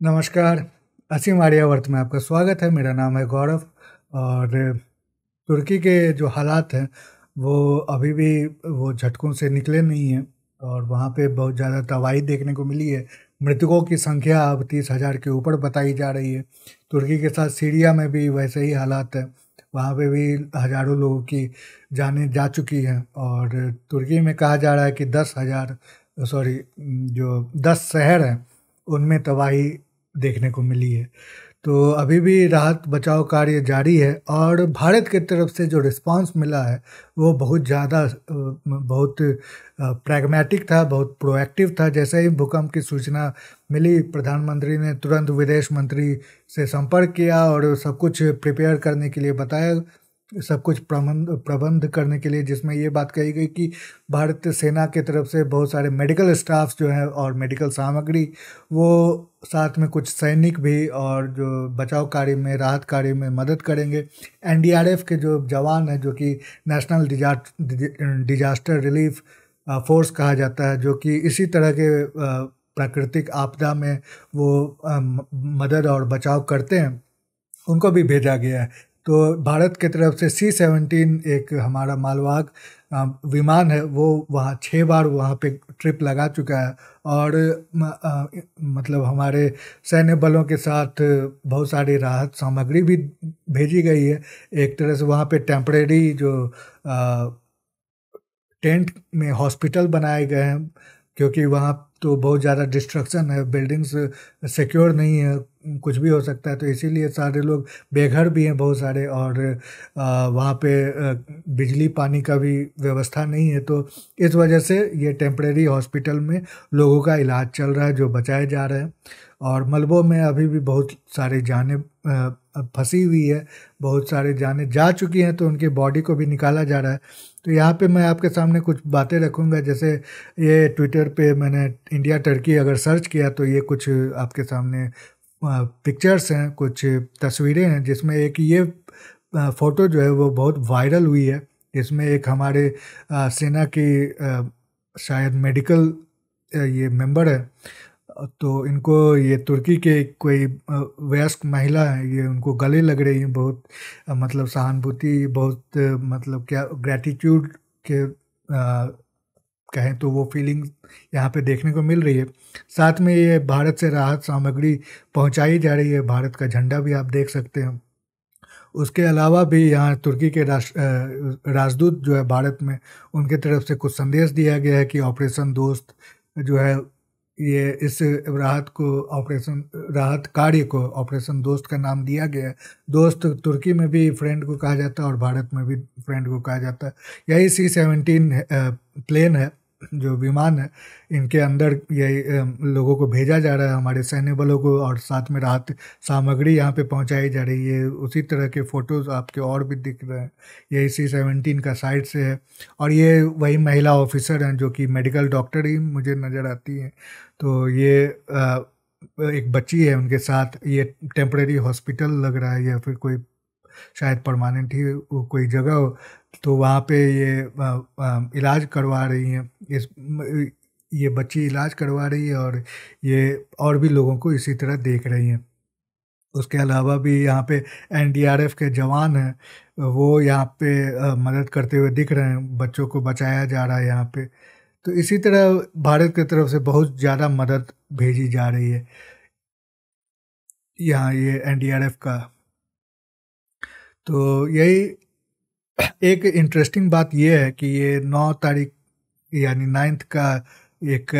नमस्कार, असीम आर्यावर्त में आपका स्वागत है। मेरा नाम है गौरव और तुर्की के जो हालात हैं, वो अभी भी वो झटकों से निकले नहीं हैं और वहाँ पे बहुत ज़्यादा तबाही देखने को मिली है। मृतकों की संख्या अब तीस हज़ार के ऊपर बताई जा रही है। तुर्की के साथ सीरिया में भी वैसे ही हालात है। वहाँ पे भी हज़ारों लोगों की जानें जा चुकी हैं और तुर्की में कहा जा रहा है कि दस हज़ार, सॉरी, जो दस शहर हैं उनमें तबाही देखने को मिली है। तो अभी भी राहत बचाव कार्य जारी है और भारत की तरफ़ से जो रिस्पांस मिला है, वो बहुत ज़्यादा बहुत प्रैग्मेटिक था, बहुत प्रोएक्टिव था। जैसे ही भूकंप की सूचना मिली, प्रधानमंत्री ने तुरंत विदेश मंत्री से संपर्क किया और सब कुछ प्रिपेयर करने के लिए बताया। सब कुछ प्रबंध प्रबंध करने के लिए जिसमें ये बात कही गई कि भारतीय सेना के तरफ़ से बहुत सारे मेडिकल स्टाफ जो हैं और मेडिकल सामग्री, वो साथ में कुछ सैनिक भी और जो बचाव कार्य में, राहत कार्य में मदद करेंगे। एनडीआरएफ के जो जवान हैं, जो कि नेशनल डिजास्टर रिलीफ फोर्स कहा जाता है, जो कि इसी तरह के प्राकृतिक आपदा में वो मदद और बचाव करते हैं, उनको भी भेजा गया है। तो भारत की तरफ़ से सी सेवनटीन एक हमारा मालवाहक विमान है, वो वहाँ छः बार वहाँ पे ट्रिप लगा चुका है और मतलब हमारे सैन्य बलों के साथ बहुत सारी राहत सामग्री भी भेजी गई है। एक तरह से वहाँ पे टेम्परेरी जो टेंट में हॉस्पिटल बनाए गए हैं, क्योंकि वहाँ तो बहुत ज़्यादा डिस्ट्रक्शन है बिल्डिंग्स सिक्योर नहीं है, कुछ भी हो सकता है तो इसीलिए सारे लोग बेघर भी हैं बहुत सारे और वहाँ पे बिजली पानी का भी व्यवस्था नहीं है तो इस वजह से ये टेम्प्रेरी हॉस्पिटल में लोगों का इलाज चल रहा है, जो बचाए जा रहे हैं। और मलबों में अभी भी बहुत सारे जाने फंसी हुई है, बहुत सारे जाने जा चुकी हैं तो उनकी बॉडी को भी निकाला जा रहा है। तो यहाँ पे मैं आपके सामने कुछ बातें रखूँगा, जैसे ये ट्विटर पे मैंने इंडिया टर्की अगर सर्च किया तो ये कुछ आपके सामने पिक्चर्स हैं, कुछ तस्वीरें हैं, जिसमें एक ये फ़ोटो जो है वो बहुत वायरल हुई है। इसमें एक हमारे सेना की शायद मेडिकल ये मेंबर है तो इनको ये तुर्की के कोई वयस्क महिला है ये उनको गले लग रही हैं बहुत मतलब सहानुभूति बहुत मतलब क्या ग्रैटिट्यूड के आ, कहें तो वो फीलिंग यहाँ पे देखने को मिल रही है। साथ में ये भारत से राहत सामग्री पहुँचाई जा रही है भारत का झंडा भी आप देख सकते हैं। उसके अलावा भी यहाँ तुर्की के राजदूत जो है भारत में उनके तरफ़ से कुछ संदेश दिया गया है कि ऑपरेशन दोस्त जो है ये इस राहत को ऑपरेशन, राहत कार्य को ऑपरेशन दोस्त का नाम दिया गया। है दोस्त तुर्की में भी फ्रेंड को कहा जाता है और भारत में भी फ्रेंड को कहा जाता है। यही सी सेवनटीन प्लेन है। जो विमान है, इनके अंदर यही लोगों को भेजा जा रहा है, हमारे सैन्य बलों को, और साथ में राहत सामग्री यहाँ पे पहुँचाई जा रही है। उसी तरह के फ़ोटोज़ आपके और भी दिख रहे हैं। यही सी सेवनटीन का साइड से है, और ये वही महिला ऑफिसर हैं जो कि मेडिकल डॉक्टर ही मुझे नज़र आती हैं। तो ये एक बच्ची है उनके साथ, ये टेम्प्रेरी हॉस्पिटल लग रहा है या फिर कोई शायद परमानेंट ही कोई जगह हो तो वहाँ पे ये इलाज करवा रही हैं। इस ये बच्ची इलाज करवा रही है और ये और भी लोगों को इसी तरह देख रही हैं। उसके अलावा भी यहाँ पे एनडीआरएफ के जवान हैं, वो यहाँ पे मदद करते हुए दिख रहे हैं। बच्चों को बचाया जा रहा है यहाँ पे। तो इसी तरह भारत की तरफ़ से बहुत ज़्यादा मदद भेजी जा रही है। यहाँ ये एनडीआरएफ का। तो यही एक इंटरेस्टिंग बात यह है कि ये नौ तारीख, यानी नाइन्थ का एक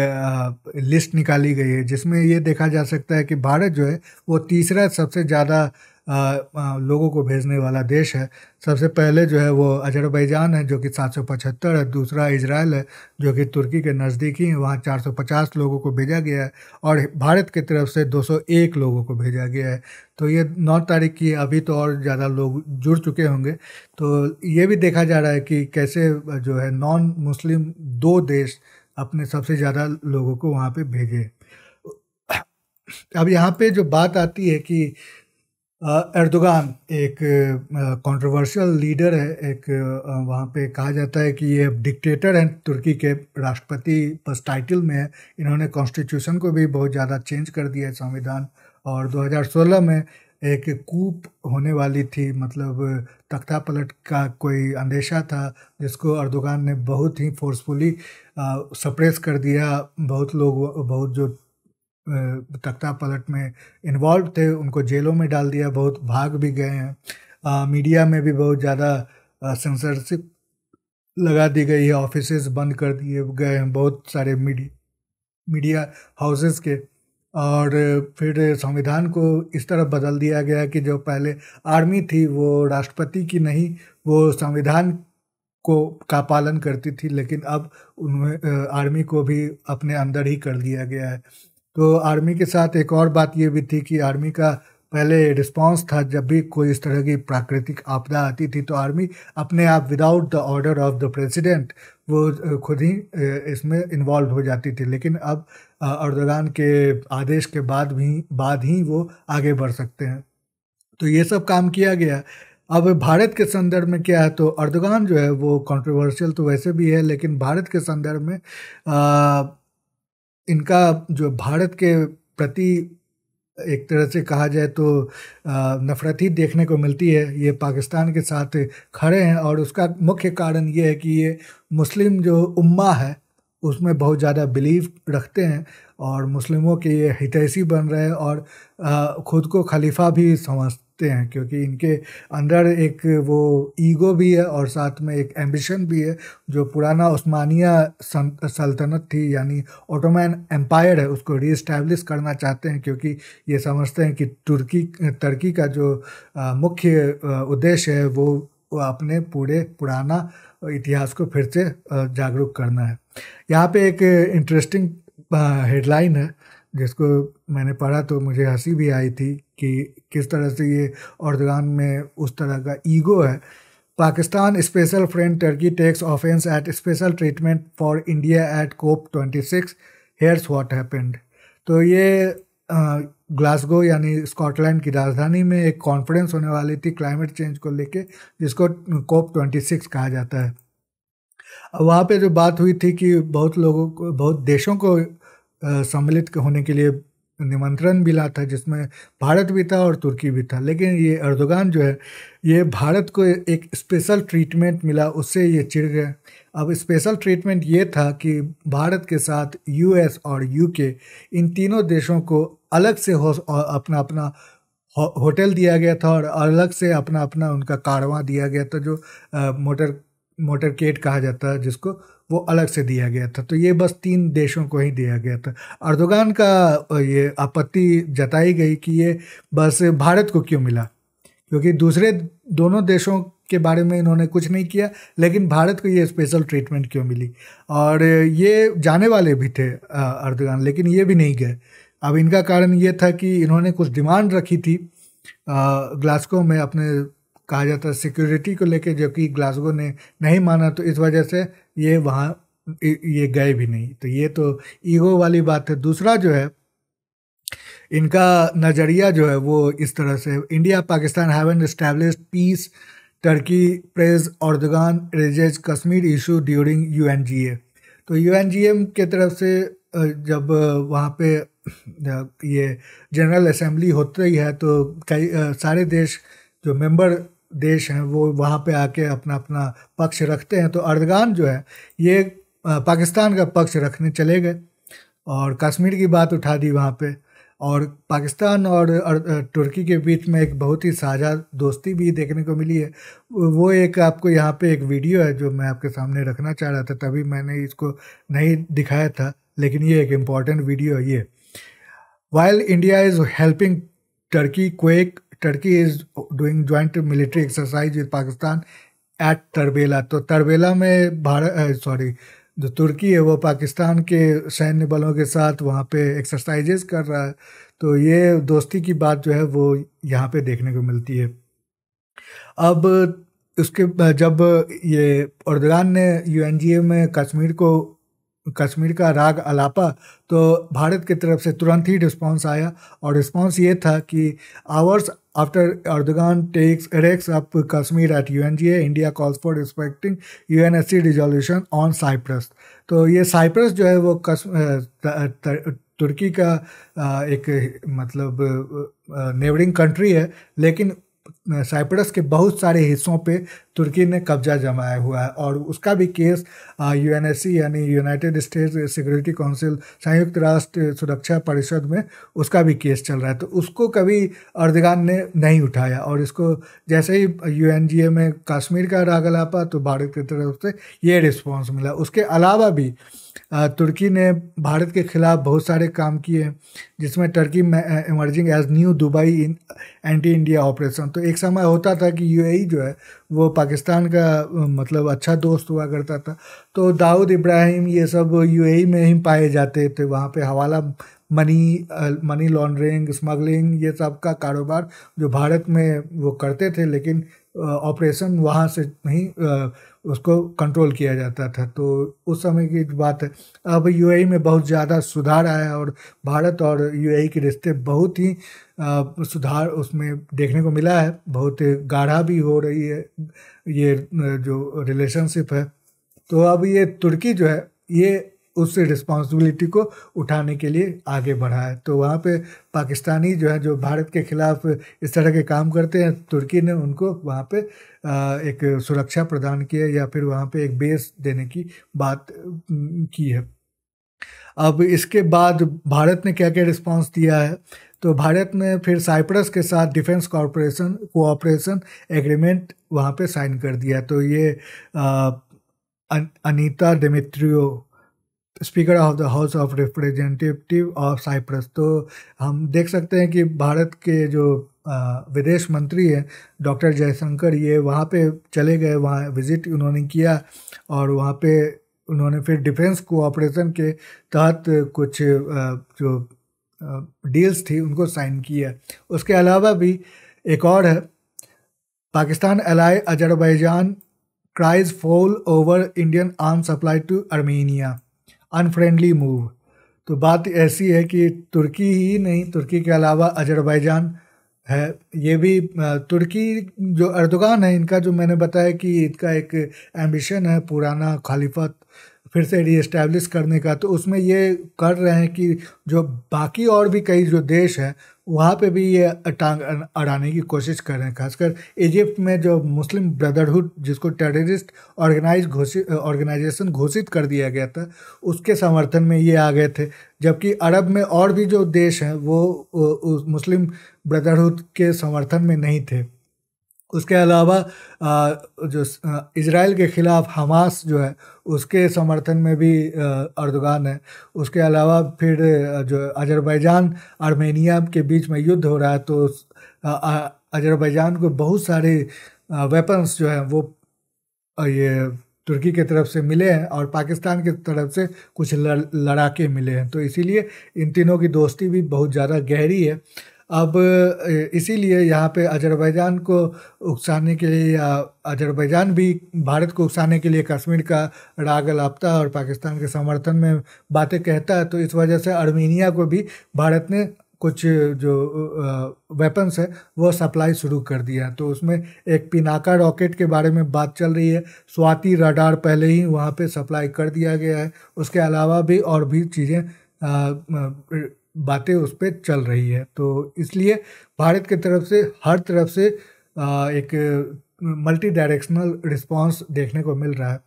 लिस्ट निकाली गई है, जिसमें ये देखा जा सकता है कि भारत जो है, वो तीसरा सबसे ज़्यादा लोगों को भेजने वाला देश है। सबसे पहले जो है वो अजरबैजान है, जो कि सात सौ पचहत्तर है। दूसरा इसराइल है, जो कि तुर्की के नज़दीकी है वहाँ चार सौ पचास लोगों को भेजा गया है और भारत की तरफ़ से दो सौ एक लोगों को भेजा गया है। तो ये नौ तारीख की अभी तो और ज़्यादा लोग जुड़ चुके होंगे। तो ये भी देखा जा रहा है कि कैसे जो है नॉन मुस्लिम दो देश अपने सबसे ज़्यादा लोगों को वहाँ पे भेजे। अब यहाँ पे जो बात आती है कि एर्दोगान एक कंट्रोवर्शियल लीडर है, एक वहाँ पे कहा जाता है कि ये डिक्टेटर हैं, तुर्की के राष्ट्रपति बस टाइटल में है। इन्होंने कॉन्स्टिट्यूशन को भी बहुत ज़्यादा चेंज कर दिया है संविधान और 2016 में एक कूप होने वाली थी मतलब तख्ता पलट का कोई अंदेशा था, जिसको अर्दोगान ने बहुत ही फोर्सफुली सप्रेस कर दिया। बहुत लोग, बहुत जो तख्ता पलट में इन्वॉल्व थे, उनको जेलों में डाल दिया, बहुत भाग भी गए हैं। मीडिया में भी बहुत ज़्यादा सेंसरशिप लगा दी गई है ऑफ़िस बंद कर दिए गए हैं, बहुत सारे मीडिया मीडिया हाउसेस के। और फिर संविधान को इस तरह बदल दिया गया कि जो पहले आर्मी थी, वो राष्ट्रपति की नहीं, वो संविधान को का पालन करती थी, लेकिन अब उन्हें आर्मी को भी अपने अंदर ही कर दिया गया है। तो आर्मी के साथ एक और बात ये भी थी कि आर्मी का पहले रिस्पांस था जब भी कोई इस तरह की प्राकृतिक आपदा आती थी तो आर्मी अपने आप without the order of the president वो खुद ही इसमें इन्वॉल्व हो जाती थी। लेकिन अब अर्दगान के आदेश के बाद भी बाद ही वो आगे बढ़ सकते हैं। तो ये सब काम किया गया। अब भारत के संदर्भ में क्या है तो अर्दगान जो है वो कंट्रोवर्शियल तो वैसे भी है लेकिन भारत के संदर्भ में आ, इनका जो भारत के प्रति एक तरह से कहा जाए तो नफ़रत ही देखने को मिलती है। ये पाकिस्तान के साथ खड़े हैं और उसका मुख्य कारण ये है कि ये मुस्लिम जो उम्मा है, उसमें बहुत ज़्यादा बिलीव रखते हैं और मुस्लिमों के ये हितैषी बन रहे हैं और ख़ुद को खलीफा भी समझते हैं, क्योंकि इनके अंदर एक वो ईगो भी है और साथ में एक एम्बिशन भी है, जो पुराना उस्मानिया सल्तनत थी, यानी ओटोमैन एम्पायर है, उसको रीस्टैब्लिश करना चाहते हैं, क्योंकि ये समझते हैं कि तुर्की तुर्की का जो मुख्य उद्देश्य है, वो अपने पूरे पुराना इतिहास को फिर से जागरूक करना है। यहाँ पे एक इंटरेस्टिंग हेडलाइन है जिसको मैंने पढ़ा तो मुझे हँसी भी आई थी कि किस तरह से ये औरदगान में उस तरह का ईगो है। Pakistan special friend Turkey takes offence at special treatment for India at COP twenty six, here's what happened. तो ये ग्लासगो यानी स्कॉटलैंड की राजधानी में एक कॉन्फ्रेंस होने वाली थी क्लाइमेट चेंज को लेके, जिसको कोप ट्वेंटी सिक्स कहा जाता है। वहाँ पे जो बात हुई थी कि बहुत लोगों को, बहुत देशों को सम्मिलित होने के लिए निमंत्रण मिला था जिसमें भारत भी था और तुर्की भी था। लेकिन ये अर्दोगान जो है ये भारत को एक स्पेशल ट्रीटमेंट मिला उससे ये चिढ़ गए। अब स्पेशल ट्रीटमेंट ये था कि भारत के साथ यूएस और यूके इन तीनों देशों को अलग से हो अपना अपना हो, होटल दिया गया था और अलग से अपना अपना उनका कारवा दिया गया था जो मोटर मोटर केट कहा जाता है जिसको वो अलग से दिया गया था। तो ये बस तीन देशों को ही दिया गया था। अर्दोगान का ये आपत्ति जताई गई कि ये बस भारत को क्यों मिला? क्योंकि दूसरे दोनों देशों के बारे में इन्होंने कुछ नहीं किया, लेकिन भारत को ये स्पेशल ट्रीटमेंट क्यों मिली? और ये जाने वाले भी थे अर्दोगान, लेकिन ये भी नहीं गए। अब इनका कारण ये था कि इन्होंने कुछ डिमांड रखी थी ग्लास्को में अपने कहा जाता है सिक्योरिटी को लेके, जो कि ग्लासगो ने नहीं माना तो इस वजह से ये वहाँ, ये गए भी नहीं। तो ये तो ईगो वाली बात है। दूसरा जो है, इनका नज़रिया जो है वो इस तरह से India, Pakistan haven't establish peace Turkey praise Erdogan raises Kashmir issue during UNGA तो यूएनजीएम के तरफ़ से जब वहाँ पे ये जनरल असेंबली होती ही है तो कई सारे देश जो मेंबर देश हैं, वो वहाँ पे आके अपना अपना पक्ष रखते हैं। तो अर्दगान जो है, ये पाकिस्तान का पक्ष रखने चले गए और कश्मीर की बात उठा दी वहाँ पे। और पाकिस्तान और तुर्की के बीच में एक बहुत ही साझा दोस्ती भी देखने को मिली है। वो एक आपको यहाँ पे एक वीडियो है जो मैं आपके सामने रखना चाह रहा था, तभी मैंने इसको नहीं दिखाया था, लेकिन ये एक इंपॉर्टेंट वीडियो है ये। While India is helping Turkey quake Turkey is doing joint military exercise with Pakistan at Tarbela तो तरबेला में भारत सॉरी जो तुर्की है, वो पाकिस्तान के सैन्य बलों के साथ वहाँ पे एक्सरसाइजेस कर रहा है। तो ये दोस्ती की बात जो है, वो यहाँ पे देखने को मिलती है। अब उसके जब ये अर्दगान ने यूएनजीए में कश्मीर को, कश्मीर का राग अलापा तो भारत की तरफ़ से तुरंत ही रिस्पांस आया। और रिस्पांस ये था कि hours after Erdogan takes erects up Kashmir at UNGA, India calls for respecting UNSC resolution on Cyprus. तो ये साइप्रस जो है वो तुर्की का एक मतलब नेबरिंग कंट्री है लेकिन साइप्रस के बहुत सारे हिस्सों पे तुर्की ने कब्जा जमाया हुआ है और उसका भी केस यूएनएससी यानी यूनाइटेड स्टेट्स सिक्योरिटी काउंसिल संयुक्त राष्ट्र सुरक्षा परिषद में उसका भी केस चल रहा है। तो उसको कभी अर्दगान ने नहीं उठाया और इसको जैसे ही यूएनजीए में कश्मीर का राग लापा तो भारत की तरफ़ से ये रिस्पॉन्स मिला। उसके अलावा भी तुर्की ने भारत के खिलाफ बहुत सारे काम किए, जिसमें Turkey emerging as new Dubai in anti India operation तो एक समय होता था कि यूएई जो है, वो पाकिस्तान का मतलब अच्छा दोस्त हुआ करता था। तो दाऊद इब्राहिम ये सब यूएई में ही पाए जाते थे, वहाँ पे हवाला मनी मनी लॉन्ड्रिंग स्मगलिंग ये सब का कारोबार जो भारत में वो करते थे, लेकिन ऑपरेशन वहाँ से नहीं उसको कंट्रोल किया जाता था। तो उस समय की बात है। अब यूएई में बहुत ज़्यादा सुधार आया और भारत और यूएई के रिश्ते बहुत ही सुधार उसमें देखने को मिला है। बहुत गाढ़ा भी हो रही है, ये जो रिलेशनशिप है। तो अब ये तुर्की जो है, ये उस रिस्पॉन्सिबिलिटी को उठाने के लिए आगे बढ़ा है। तो वहाँ पे पाकिस्तानी जो है जो भारत के खिलाफ इस तरह के काम करते हैं तुर्की ने उनको वहाँ पे एक सुरक्षा प्रदान की है या फिर वहाँ पे एक बेस देने की बात की है। अब इसके बाद भारत ने क्या क्या रिस्पांस दिया है? तो भारत ने फिर साइप्रस के साथ डिफेंस कॉरपोरेशन कोऑपरेशन एग्रीमेंट वहाँ पे साइन कर दिया तो ये आ, Anita Dimitriou speaker of the house of representative of Cyprus तो हम देख सकते हैं कि भारत के जो विदेश मंत्री हैं, डॉक्टर जयशंकर, ये वहाँ पे चले गए, वहाँ विज़िट उन्होंने किया और वहाँ पे उन्होंने फिर डिफेंस कोऑपरेशन के तहत कुछ जो डील्स थी, उनको साइन किया उसके अलावा भी एक और है, Pakistan ally Azerbaijan cries foul over Indian arm supply to Armenia. Unfriendly move तो बात ऐसी है कि तुर्की ही नहीं, तुर्की के अलावा अजरबैजान है। ये भी तुर्की जो अर्दगान है, इनका जो मैंने बताया कि इनका एक एम्बिशन है, पुराना खालिफत फिर से रीस्टैब्लिश करने का तो उसमें ये कर रहे हैं कि जो बाकी और भी कई जो देश हैं, वहाँ पे भी ये टांग अड़ाने की कोशिश कर रहे हैं। खासकर इजिप्ट में जो मुस्लिम ब्रदरहुड जिसको टेररिस्ट ऑर्गेनाइज घोषित ऑर्गेनाइजेशन घोषित कर दिया गया था, उसके समर्थन में ये आ गए थे। जबकि अरब में और भी जो देश हैं, वो मुस्लिम ब्रदरहुड के समर्थन में नहीं थे। उसके अलावा जो इसराइल के ख़िलाफ़ हमास जो है, उसके समर्थन में भी अर्दगान है। उसके अलावा फिर जो अजरबैजान, आर्मेनिया के बीच में युद्ध हो रहा है तो अजरबैजान को बहुत सारे वेपन्स जो हैं, वो ये तुर्की की तरफ़ से मिले हैं और पाकिस्तान की तरफ़ से कुछ लड़, लड़ाके मिले हैं। तो इसीलिए इन तीनों की दोस्ती भी बहुत ज़्यादा गहरी है। अब इसीलिए यहाँ पे अजरबैजान को उकसाने के लिए या अजरबैजान भी भारत को उकसाने के लिए कश्मीर का राग लापता और पाकिस्तान के समर्थन में बातें कहता है तो इस वजह से अर्मीनिया को भी भारत ने कुछ जो वेपन्स है, वो सप्लाई शुरू कर दिया। तो उसमें एक पिनाका रॉकेट के बारे में बात चल रही है। स्वाति रडार पहले ही वहाँ पे सप्लाई कर दिया गया है। उसके अलावा भी और भी चीज़ें बातें उस पर चल रही है। तो इसलिए भारत की तरफ़ से, हर तरफ़ से एक मल्टी डायरेक्शनल रिस्पांस देखने को मिल रहा है।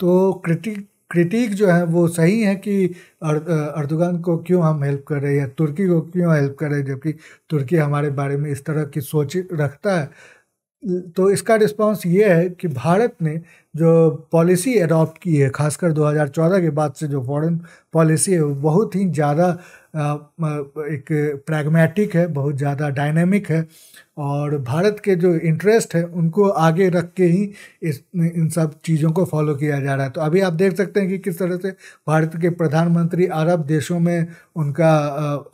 तो क्रिटिक क्रिटिक जो है वो सही है कि अर्दुगान को क्यों हम हेल्प कर रहे हैं या तुर्की को क्यों हेल्प कर रहे हैं, जबकि तुर्की हमारे बारे में इस तरह की सोच रखता है। तो इसका रिस्पांस ये है कि भारत ने जो पॉलिसी अडॉप्ट की है, खासकर 2014 के बाद से जो फॉरेन पॉलिसी है, वो बहुत ही ज़्यादा एक प्रैग्मेटिक है, बहुत ज़्यादा डायनेमिक है और भारत के जो इंटरेस्ट है, उनको आगे रख के ही इस, इन सब चीज़ों को फॉलो किया जा रहा है। तो अभी आप देख सकते हैं कि किस तरह से भारत के प्रधानमंत्री अरब देशों में उनका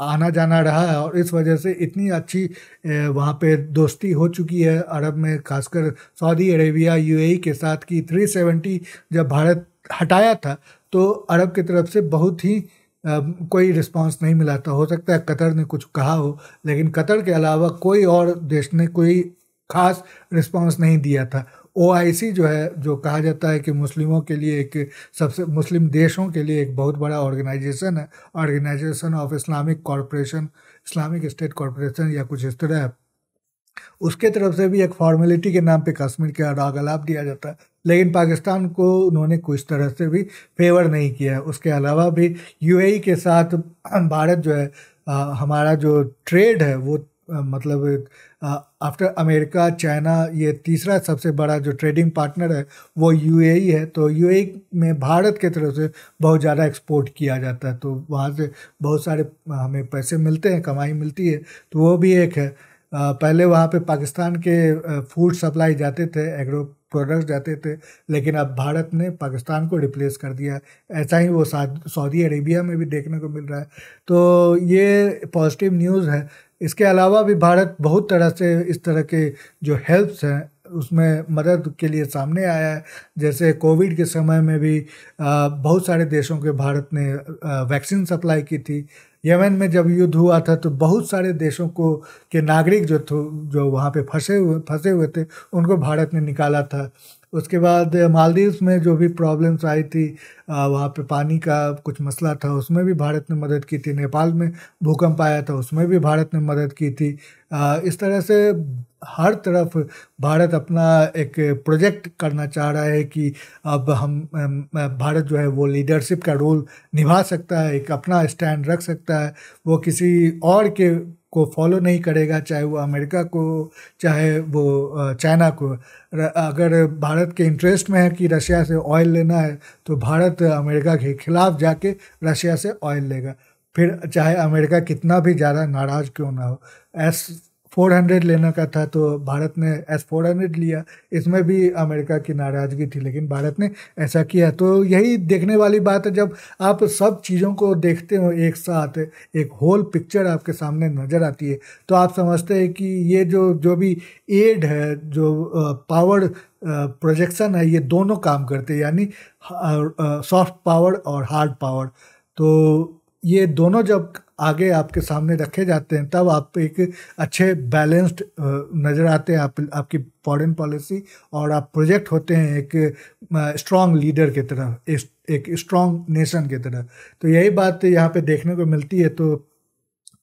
आना जाना रहा है और इस वजह से इतनी अच्छी वहाँ पे दोस्ती हो चुकी है अरब में, खासकर सऊदी अरेबिया यूएई के साथ की। 370 जब भारत हटाया था तो अरब की तरफ़ से बहुत ही कोई रिस्पांस नहीं मिला था हो सकता है कतर ने कुछ कहा हो, लेकिन कतर के अलावा कोई और देश ने कोई खास रिस्पांस नहीं दिया था। ओआईसी जो है, जो कहा जाता है कि मुस्लिमों के लिए एक सबसे, मुस्लिम देशों के लिए एक बहुत बड़ा ऑर्गेनाइजेशन है। Organisation of Islamic corporation Islamic state corporation या कुछ इस तरह है। उसके तरफ़ से भी एक फॉर्मेलिटी के नाम पे कश्मीर के लाभ दिया जाता है। लेकिन पाकिस्तान को उन्होंने कुछ तरह से भी फेवर नहीं किया। उसके अलावा भी यूएई के साथ भारत जो है आ, हमारा जो ट्रेड है वो आ, मतलब आफ्टर अमेरिका चाइना ये तीसरा सबसे बड़ा जो ट्रेडिंग पार्टनर है वो यूएई है। तो यूएई में भारत के तरफ़ से बहुत ज़्यादा एक्सपोर्ट किया जाता है। तो वहाँ से बहुत सारे हमें पैसे मिलते हैं कमाई मिलती है। तो वो भी एक है। पहले वहाँ पे पाकिस्तान के फ़ूड सप्लाई जाते थे एग्रो प्रोडक्ट्स जाते थे, लेकिन अब भारत ने पाकिस्तान को रिप्लेस कर दिया ऐसा ही वो सऊदी अरेबिया में भी देखने को मिल रहा है। तो ये पॉजिटिव न्यूज़ है। इसके अलावा भी भारत बहुत तरह से इस तरह के जो हेल्प्स हैं, उसमें मदद के लिए सामने आया है। जैसे कोविड के समय में भी बहुत सारे देशों के भारत ने वैक्सीन सप्लाई की थी। यमन में जब युद्ध हुआ था तो बहुत सारे देशों को, के नागरिक जो थे, जो वहाँ पे फंसे हुए फंसे हुए थे, उनको भारत ने निकाला था। उसके बाद मालदीव्स में जो भी प्रॉब्लम्स आई थी वहाँ पे पानी का कुछ मसला था, उसमें भी भारत ने मदद की थी। नेपाल में भूकंप आया था, उसमें भी भारत ने मदद की थी। इस तरह से हर तरफ़ भारत अपना एक प्रोजेक्ट करना चाह रहा है कि अब हम भारत जो है वो लीडरशिप का रोल निभा सकता है, एक अपना स्टैंड रख सकता है। वो किसी और के को फॉलो नहीं करेगा, चाहे वो अमेरिका को, चाहे वो चाइना को। अगर भारत के इंटरेस्ट में है कि रशिया से ऑयल लेना है तो भारत अमेरिका के खिलाफ जाके रशिया से ऑयल लेगा। फिर चाहे अमेरिका कितना भी ज़्यादा नाराज़ क्यों ना हो ऐस 400 लेने का था तो भारत ने एस 400 लिया। इसमें भी अमेरिका की नाराज़गी थी, लेकिन भारत ने ऐसा किया। तो यही देखने वाली बात है, जब आप सब चीज़ों को देखते हो एक साथ, एक होल पिक्चर आपके सामने नज़र आती है तो आप समझते हैं कि ये जो जो भी एड है, जो पावर प्रोजेक्शन है, ये दोनों काम करते यानी सॉफ्ट पावर और हार्ड पावर तो ये दोनों जब आगे आपके सामने रखे जाते हैं, तब आप एक अच्छे बैलेंस्ड नज़र आते हैं आप, आपकी फॉरेन पॉलिसी और आप प्रोजेक्ट होते हैं एक स्ट्रॉन्ग लीडर की तरह, एक स्ट्रॉन्ग नेशन की तरह। तो यही बात यहाँ पे देखने को मिलती है तो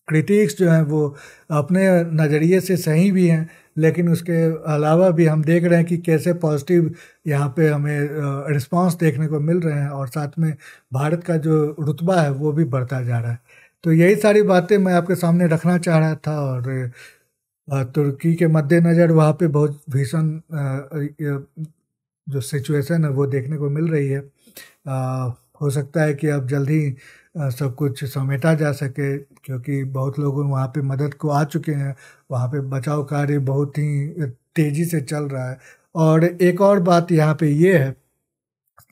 क्रिटिक्स जो हैं वो अपने नज़रिए से सही भी हैं लेकिन उसके अलावा भी हम देख रहे हैं कि कैसे पॉजिटिव यहाँ पे हमें रिस्पांस देखने को मिल रहे हैं और साथ में भारत का जो रुतबा है वो भी बढ़ता जा रहा है। तो यही सारी बातें मैं आपके सामने रखना चाह रहा था और तुर्की के मद्देनज़र वहाँ पे बहुत भीषण जो सिचुएशन है वो देखने को मिल रही है। आ, हो सकता है कि अब जल्द ही सब कुछ समेटा जा सके, क्योंकि बहुत लोग वहाँ पे मदद को आ चुके हैं। वहाँ पे बचाव कार्य बहुत ही तेज़ी से चल रहा है। और एक और बात यहाँ पे ये है,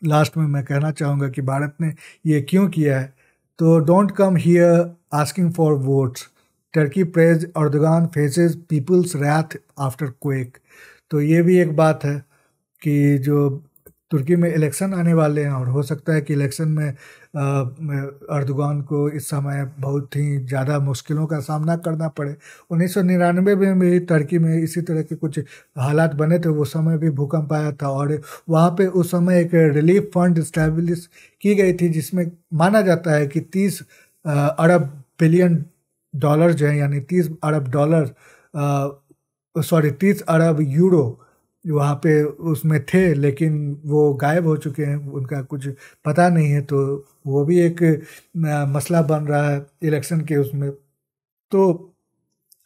लास्ट में मैं कहना चाहूँगा कि भारत ने ये क्यों किया है? तो don't come here asking for votes Turkey praise Erdogan faces people's wrath after quake तो ये भी एक बात है कि जो तुर्की में इलेक्शन आने वाले हैं और हो सकता है कि इलेक्शन में अर्दगान को इस समय बहुत ही ज़्यादा मुश्किलों का सामना करना पड़े। उन्नीस सौ निन्यानवे में भी तुर्की में इसी तरह के कुछ हालात बने थे, वो समय भी भूकंप आया था और वहाँ पे उस समय एक रिलीफ फंड इस्टेब्लिश की गई थी, जिसमें माना जाता है कि तीस अरब बिलियन डॉलर जो है, यानी तीस अरब डॉलर सॉरी, तीस अरब यूरो वहाँ पे उसमें थे, लेकिन वो गायब हो चुके हैं, उनका कुछ पता नहीं है तो वो भी एक मसला बन रहा है इलेक्शन के उसमें। तो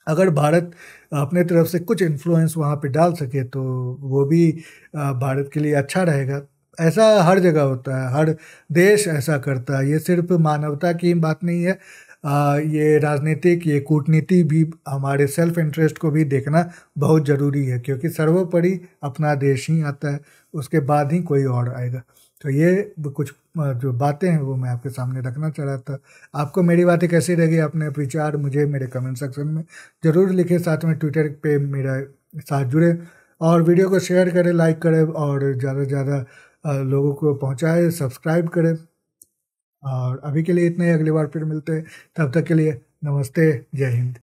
अगर भारत अपने तरफ़ से कुछ इन्फ्लुएंस वहाँ पे डाल सके तो वो भी भारत के लिए अच्छा रहेगा। ऐसा हर जगह होता है, हर देश ऐसा करता है। ये सिर्फ़ मानवता की बात नहीं है ये राजनीतिक, ये कूटनीति भी हमारे सेल्फ इंटरेस्ट को भी देखना बहुत ज़रूरी है, क्योंकि सर्वोपरि अपना देश ही आता है, उसके बाद ही कोई और आएगा। तो ये कुछ जो बातें हैं वो मैं आपके सामने रखना चाह रहा था। आपको मेरी बातें कैसी लगी? अपने विचार मुझे मेरे कमेंट सेक्शन में ज़रूर लिखें, साथ में ट्विटर पे मेरा साथ जुड़े और वीडियो को शेयर करें लाइक करें और ज़्यादा से ज़्यादा लोगों को पहुँचाए सब्सक्राइब करें। और अभी के लिए इतना ही। अगली बार फिर मिलते हैं। तब तक के लिए नमस्ते, जय हिंद।